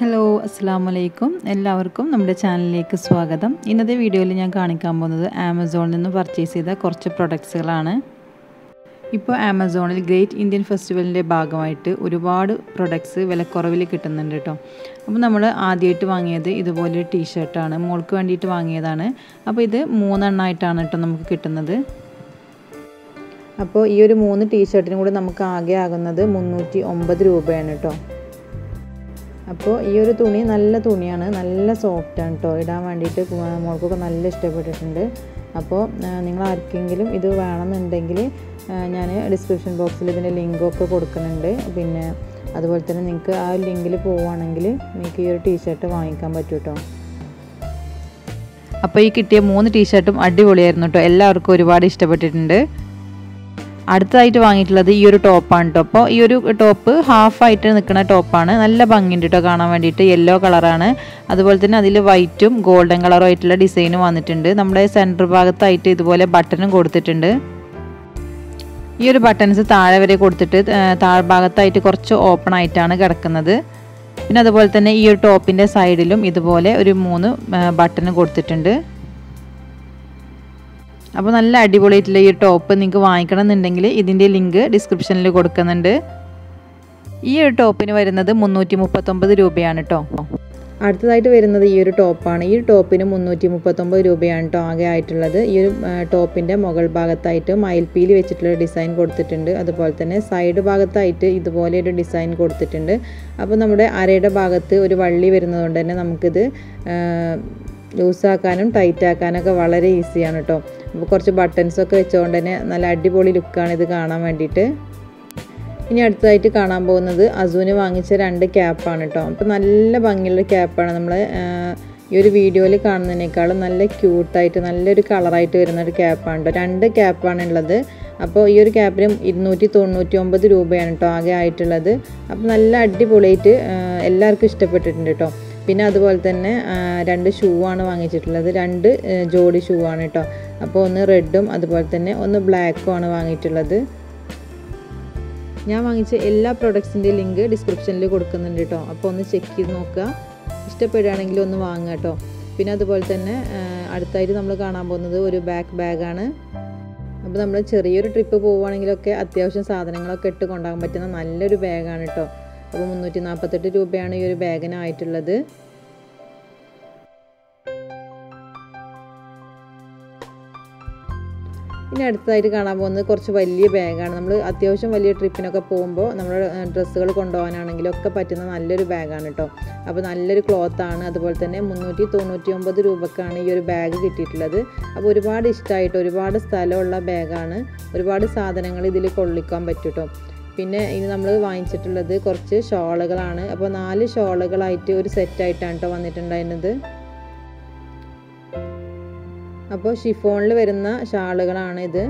Hello അസ്സാം വലൈക്കും എല്ലാവർക്കും നമ്മുടെ ചാനലിലേക്ക് സ്വാഗതം. ഇന്നത്തെ വീഡിയോയിൽ ഞാൻ കാണിക്കാൻ പോകുന്നത് ആമസോണിൽ നിന്ന് പർച്ചേസ് ചെയ്ത കുറച്ച് പ്രൊഡക്ട്സുകളാണ്. ഇപ്പോൾ ആമസോണിൽ ഗ്രേറ്റ് ഇന്ത്യൻ ഫെസ്റ്റിവലിന്റെ ഭാഗമായിട്ട് ഒരുപാട് പ്രൊഡക്ട്സ് വിലക്കുറവിൽ കിട്ടുന്നുണ്ട് കേട്ടോ. അപ്പോൾ നമ്മൾ ആദ്യമായിട്ട് വാങ്ങിയത് ഇതുപോലെ ടീഷർട്ടാണ്. മോൾക്ക് വേണ്ടിയിട്ട് വാങ്ങിയതാണ്. അപ്പോൾ ഇത് മൂന്നെണ്ണമായിട്ടാണ് കേട്ടോ നമുക്ക് കിട്ടുന്നത്. അപ്പോൾ ഈ ഒരു മൂന്ന് ടീഷർട്ടിനും കൂടി നമുക്ക് ആകെ ആകുന്നത് മുന്നൂറ്റി ഒമ്പത് രൂപയാണ് കേട്ടോ. അപ്പോൾ ഈ ഒരു തുണി നല്ല തുണിയാണ്. നല്ല സോഫ്റ്റാണ് കേട്ടോ ഇടാൻ വേണ്ടിയിട്ട് മോൾക്കൊക്കെ നല്ല ഇഷ്ടപ്പെട്ടിട്ടുണ്ട്. അപ്പോൾ നിങ്ങൾ ആർക്കെങ്കിലും ഇത് വേണമെന്നുണ്ടെങ്കിൽ ഞാൻ ഡിസ്ക്രിപ്ഷൻ ബോക്സിൽ ഇതിന്റെ ലിങ്കൊക്കെ കൊടുക്കുന്നുണ്ട്. പിന്നെ അതുപോലെ തന്നെ നിങ്ങൾക്ക് ആ ലിങ്കിൽ പോവുകയാണെങ്കിൽ നിങ്ങൾക്ക് ഈ ഒരു ടീഷർട്ട് വാങ്ങിക്കാൻ പറ്റും കേട്ടോ അപ്പോൾ ഈ കിട്ടിയ മൂന്ന് ടീഷർട്ടും അടിപൊളിയായിരുന്നു കേട്ടോ എല്ലാവർക്കും ഒരുപാട് ഇഷ്ടപ്പെട്ടിട്ടുണ്ട്. അടുത്തതായിട്ട് വാങ്ങിയിട്ടുള്ളത് ഈ ഒരു ടോപ്പാണ് കേട്ടോ അപ്പോൾ ഈ ഒരു ടോപ്പ് ഹാഫായിട്ട് നിൽക്കുന്ന ടോപ്പാണ്. നല്ല ഭംഗിയുണ്ട് കേട്ടോ കാണാൻ വേണ്ടിയിട്ട്. യെല്ലോ കളറാണ് അതുപോലെ തന്നെ അതിൽ വൈറ്റും ഗോൾഡൻ കളറും ആയിട്ടുള്ള ഡിസൈനും വന്നിട്ടുണ്ട്. നമ്മുടെ സെന്റർ ഭാഗത്തായിട്ട് ഇതുപോലെ ബട്ടണും കൊടുത്തിട്ടുണ്ട്. ഈ ഒരു ബട്ടൺസ് താഴെ വരെ കൊടുത്തിട്ട് താഴ്ഭാഗത്തായിട്ട് കുറച്ച് ഓപ്പൺ ആയിട്ടാണ് കിടക്കുന്നത്. പിന്നെ അതുപോലെ തന്നെ ഈ ഒരു ടോപ്പിന്റെ സൈഡിലും ഇതുപോലെ ഒരു മൂന്ന് ബട്ടൺ കൊടുത്തിട്ടുണ്ട്. അപ്പോൾ നല്ല അടിപൊളിയായിട്ടുള്ള ഈ ടോപ്പ് നിങ്ങൾക്ക് വാങ്ങിക്കണം എന്നുണ്ടെങ്കിൽ ഇതിന്റെ ലിങ്ക് ഡിസ്ക്രിപ്ഷനിൽ കൊടുക്കുന്നുണ്ട്. ഈ ഒരു ടോപ്പിന് വരുന്നത് മുന്നൂറ്റി മുപ്പത്തൊമ്പത് രൂപയാണ് കേട്ടോ അടുത്തതായിട്ട് വരുന്നത് ഈ ഒരു ടോപ്പാണ് ഈ ടോപ്പിന് മുന്നൂറ്റി മുപ്പത്തൊമ്പത് രൂപയാണ് കേട്ടോ ആകെ ആയിട്ടുള്ളത്. ഈ ഒരു ടോപ്പിന്റെ മുകൾ ഭാഗത്തായിട്ട് മയിൽപ്പീലി വെച്ചിട്ടുള്ള ഡിസൈൻ കൊടുത്തിട്ടുണ്ട്. അതുപോലെ തന്നെ സൈഡ് ഭാഗത്തായിട്ട് ഇതുപോലെ ഒരു ഡിസൈൻ കൊടുത്തിട്ടുണ്ട്. അപ്പോൾ നമ്മുടെ അരയുടെ ഭാഗത്ത് ഒരു വള്ളി വരുന്നതുകൊണ്ട് തന്നെ നമുക്കിത് ലൂസാക്കാനും ടൈറ്റാക്കാനൊക്കെ വളരെ ഈസിയാണ് കേട്ടോ അപ്പോൾ കുറച്ച് ബട്ടൺസൊക്കെ വെച്ചുകൊണ്ട് തന്നെ നല്ല അടിപൊളി ലുക്കാണ് ഇത് കാണാൻ വേണ്ടിയിട്ട്. ഇനി അടുത്തതായിട്ട് കാണാൻ പോകുന്നത് അസൂന് വാങ്ങിച്ച രണ്ട് ക്യാപ്പാണ് കേട്ടോ അപ്പോൾ നല്ല ഭംഗിയുള്ള ക്യാപ്പാണ് നമ്മൾ ഈ ഒരു വീഡിയോയിൽ കാണുന്നതിനേക്കാളും നല്ല ക്യൂട്ടായിട്ട് നല്ലൊരു കളറായിട്ട് വരുന്ന ഒരു ക്യാപ്പാണ് കേട്ടോ രണ്ട് ക്യാപ്പാണ് ഉള്ളത്. അപ്പോൾ ഈ ഒരു ക്യാപ്പിന് ഇരുന്നൂറ്റി തൊണ്ണൂറ്റി ഒമ്പത് രൂപയാണ് കേട്ടോ ആകെ ആയിട്ടുള്ളത്. അപ്പോൾ നല്ല അടിപൊളിയായിട്ട് എല്ലാവർക്കും ഇഷ്ടപ്പെട്ടിട്ടുണ്ട് കേട്ടോ പിന്നെ അതുപോലെ തന്നെ രണ്ട് ഷൂ ആണ് വാങ്ങിച്ചിട്ടുള്ളത്. രണ്ട് ജോഡി ഷൂ ആണ് കേട്ടോ അപ്പോൾ ഒന്ന് റെഡും അതുപോലെ തന്നെ ഒന്ന് ബ്ലാക്കും ആണ് വാങ്ങിയിട്ടുള്ളത്. ഞാൻ വാങ്ങിച്ച എല്ലാ പ്രൊഡക്ട്സിന്റെ ലിങ്ക് ഡിസ്ക്രിപ്ഷനിൽ കൊടുക്കുന്നുണ്ട് കേട്ടോ. അപ്പോൾ ഒന്ന് ചെക്ക് ചെയ്ത് നോക്കുക. ഇഷ്ടപ്പെടുകയാണെങ്കിൽ ഒന്ന് വാങ്ങുക കേട്ടോ. പിന്നെ അതുപോലെ തന്നെ അടുത്തായിട്ട് നമ്മൾ കാണാൻ പോകുന്നത് ഒരു ബാക്ക് ബാഗാണ് അപ്പോൾ നമ്മൾ ചെറിയൊരു ട്രിപ്പ് പോവുകയാണെങ്കിലൊക്കെ അത്യാവശ്യം സാധനങ്ങളൊക്കെ ഇട്ട് കൊണ്ടുപോകാൻ പറ്റുന്ന നല്ലൊരു ബാഗാണ് കേട്ടോ. അപ്പോൾ മുന്നൂറ്റി നാൽപ്പത്തെട്ട് രൂപയാണ് ഈ ഒരു ബാഗിനായിട്ടുള്ളത് ഇനി അടുത്തതായിട്ട് കാണാൻ പോകുന്നത് കുറച്ച് വലിയ ബാഗാണ്. നമ്മൾ അത്യാവശ്യം വലിയ ട്രിപ്പിനൊക്കെ പോകുമ്പോൾ നമ്മൾ ഡ്രസ്സുകൾ കൊണ്ടുപോകാനാണെങ്കിലും ഒക്കെ പറ്റുന്ന നല്ലൊരു ബാഗാണ് കേട്ടോ അപ്പോൾ നല്ലൊരു ക്ലോത്താണ് അതുപോലെ തന്നെ മുന്നൂറ്റി തൊണ്ണൂറ്റി ഒമ്പത് രൂപക്കാണ് ഈ ഒരു ബാഗ് കിട്ടിയിട്ടുള്ളത്. അപ്പോൾ ഒരുപാട് ഇഷ്ടമായിട്ട് ഒരുപാട് സ്ഥലമുള്ള ബാഗാണ്. ഒരുപാട് സാധനങ്ങൾ ഇതിൽ കൊള്ളിക്കാൻ പറ്റും പിന്നെ ഇനി നമ്മൾ വാങ്ങിച്ചിട്ടുള്ളത് കുറച്ച് ഷോളുകളാണ്. അപ്പോൾ നാല് ഷോളുകളായിട്ട് ഒരു സെറ്റായിട്ടാണ് കേട്ടോ വന്നിട്ടുണ്ടായിരുന്നത്. അപ്പോൾ ഷിഫോണിൽ വരുന്ന ഷാളുകളാണ് ഇത്.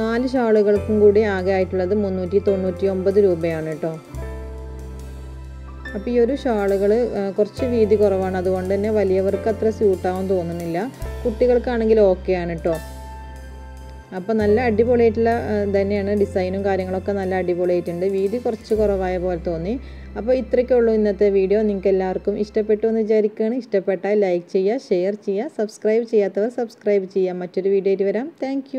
നാല് ഷാളുകൾക്കും കൂടി ആകെ ആയിട്ടുള്ളത് മുന്നൂറ്റി തൊണ്ണൂറ്റി ഒമ്പത് രൂപയാണ് കേട്ടോ. അപ്പോൾ ഈ ഒരു ഷാളുകൾ കുറച്ച് വീതി കുറവാണ്. അതുകൊണ്ട് തന്നെ വലിയവർക്ക് അത്ര സ്യൂട്ടാവും തോന്നുന്നില്ല. കുട്ടികൾക്കാണെങ്കിൽ ഓക്കെയാണ് കേട്ടോ. അപ്പോൾ നല്ല അടിപൊളിയായിട്ടുള്ള തന്നെയാണ് ഡിസൈനും കാര്യങ്ങളൊക്കെ നല്ല അടിപൊളിയായിട്ടുണ്ട്. വീതി കുറച്ച് കുറവായ പോലെ തോന്നി. അപ്പോൾ ഇത്രയൊക്കെ ഉള്ളൂ ഇന്നത്തെ വീഡിയോ. നിങ്ങൾക്ക് എല്ലാവർക്കും ഇഷ്ടപ്പെട്ടു എന്ന് വിചാരിക്കുകയാണ്. ഇഷ്ടപ്പെട്ടാൽ ലൈക്ക് ചെയ്യുക ഷെയർ ചെയ്യുക സബ്സ്ക്രൈബ് ചെയ്യാത്തവർ സബ്സ്ക്രൈബ് ചെയ്യുക. മറ്റൊരു വീഡിയോയിൽ വരാം. താങ്ക്